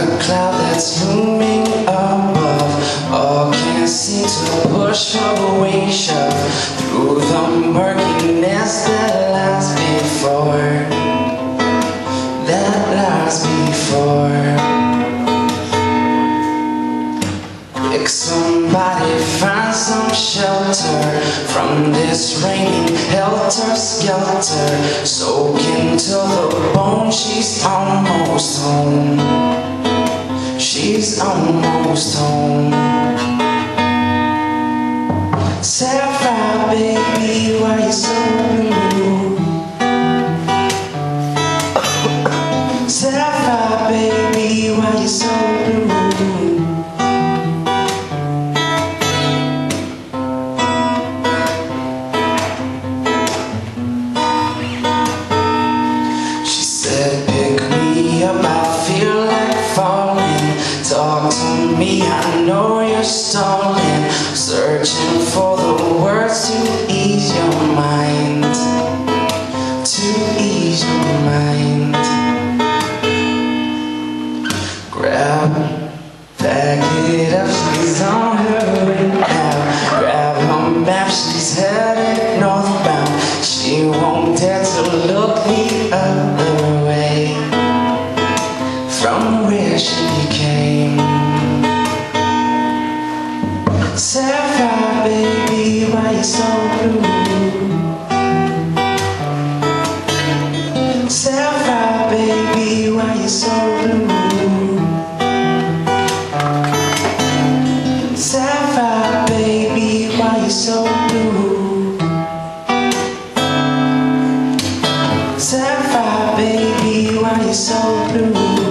A cloud that's looming above. All can't seem to push shove Through the murkiness that lies before. That lies before. If somebody finds some shelter From this raining helter-skelter Soaking to the bone, she's almost home She's almost home Sapphire, baby, why you so blue? Sapphire, baby, why you so blue? Stalling Searching for the words to ease your mind. To ease your mind. Grab, pack it up, she's on her way now. Grab her map, she's headed Sapphire, baby, why you so blue? Sapphire, baby, why you so blue? Sapphire, baby, why you so blue?